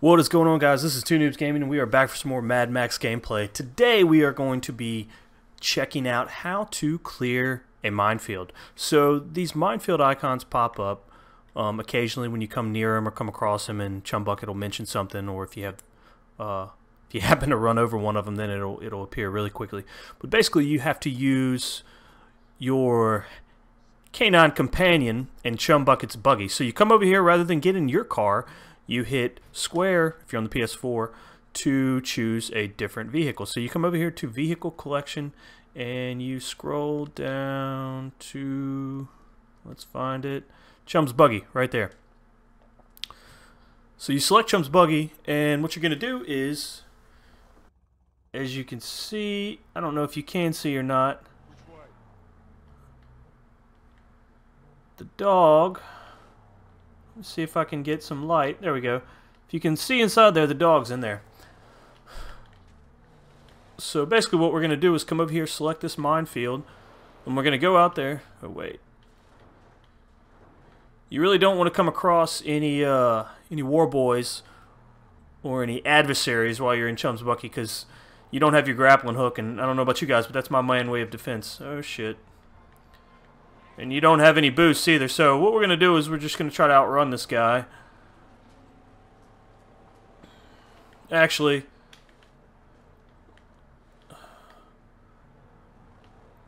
What is going on guys? This is 2 Noobs Gaming and we are back for some more Mad Max gameplay. Today we are going to be checking out how to clear a minefield. So these minefield icons pop up um, occasionally when you come near them or come across them and Chumbucket will mention something or if you have uh, if you happen to run over one of them then it'll it'll appear really quickly. But basically you have to use your canine companion and Chumbucket's buggy. So you come over here rather than get in your car you hit square if you're on the PS4 to choose a different vehicle. So you come over here to vehicle collection and you scroll down to let's find it Chum's Buggy right there. So you select Chum's Buggy and what you're going to do is as you can see, I don't know if you can see or not. The dog See if I can get some light. There we go. If you can see inside there, the dog's in there. So basically what we're going to do is come over here, select this minefield, and we're going to go out there. Oh, wait. You really don't want to come across any uh, any war boys or any adversaries while you're in Chum's Buggy because you don't have your grappling hook, and I don't know about you guys, but that's my main way of defense. Oh, shit. And you don't have any boosts either. So what we're going to do is we're just going to try to outrun this guy. Actually,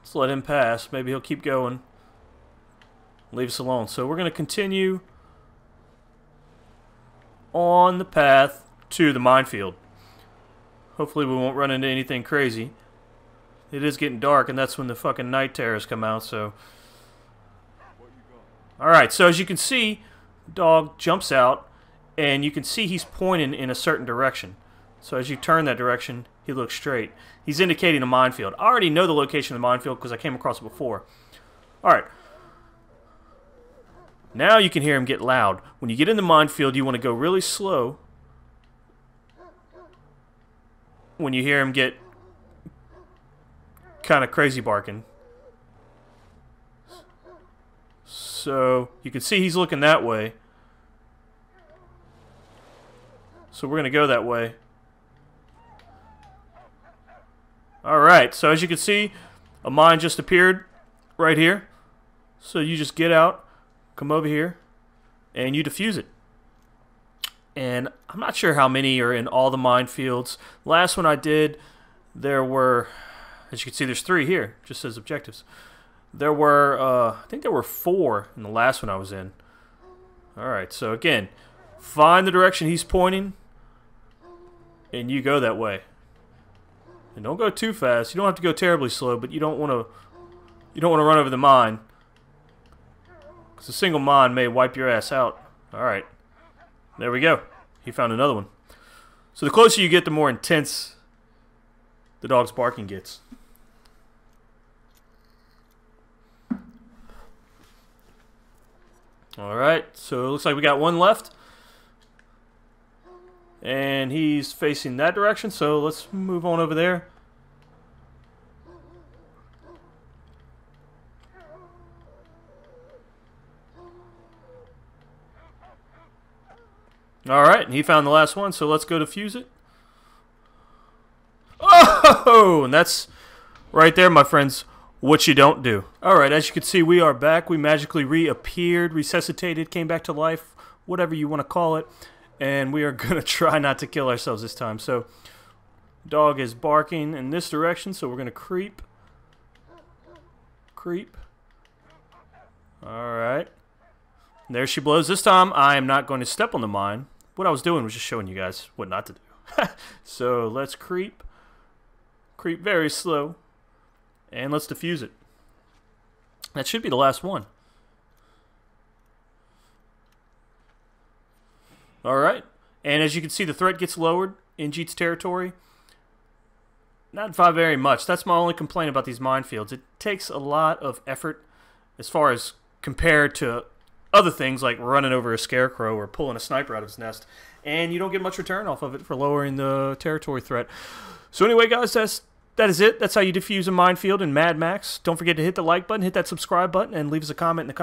let's let him pass. Maybe he'll keep going. Leave us alone. So we're going to continue on the path to the minefield. Hopefully we won't run into anything crazy. It is getting dark, and that's when the fucking night terrors come out, so... Alright, so as you can see, dog jumps out, and you can see he's pointing in a certain direction. So as you turn that direction, he looks straight. He's indicating a minefield. I already know the location of the minefield because I came across it before. Alright. Now you can hear him get loud. When you get in the minefield, you want to go really slow. When you hear him get kind of crazy barking. So you can see he's looking that way. So we're going to go that way. Alright, so as you can see, a mine just appeared right here. So you just get out, come over here, and you defuse it. And I'm not sure how many are in all the minefields. Last one I did, there were, as you can see, there's three here, just says objectives. There were, uh, I think there were four in the last one I was in. Alright, so again, find the direction he's pointing, and you go that way. And don't go too fast. You don't have to go terribly slow, but you don't want to you don't want to run over the mine. Because a single mine may wipe your ass out. Alright. There we go. He found another one. So the closer you get, the more intense the dog's barking gets. Alright, so it looks like we got one left. And he's facing that direction, so let's move on over there. Alright, and he found the last one, so let's go defuse it. Oh! And that's right there, my friends what you don't do. Alright, as you can see, we are back. We magically reappeared, resuscitated, came back to life, whatever you want to call it. And we are going to try not to kill ourselves this time. So, dog is barking in this direction, so we're going to creep. Creep. Alright. There she blows. This time, I am not going to step on the mine. What I was doing was just showing you guys what not to do. so, let's creep. Creep very slow. And let's defuse it. That should be the last one. Alright. And as you can see, the threat gets lowered in Jeet's territory. Not by very much. That's my only complaint about these minefields. It takes a lot of effort as far as compared to other things like running over a scarecrow or pulling a sniper out of his nest. And you don't get much return off of it for lowering the territory threat. So anyway, guys, that's that is it. That's how you defuse a minefield in Mad Max. Don't forget to hit the like button, hit that subscribe button, and leave us a comment in the comments.